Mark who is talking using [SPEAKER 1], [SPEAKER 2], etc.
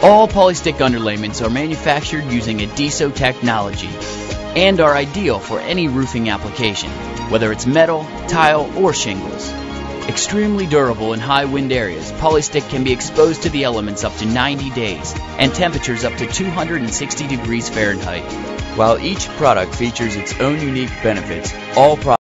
[SPEAKER 1] All Polystick underlayments are manufactured using ADESO technology and are ideal for any roofing application, whether it's metal, tile, or shingles. Extremely durable in high wind areas, Polystick can be exposed to the elements up to 90 days and temperatures up to 260 degrees Fahrenheit. While each product features its own unique benefits, all products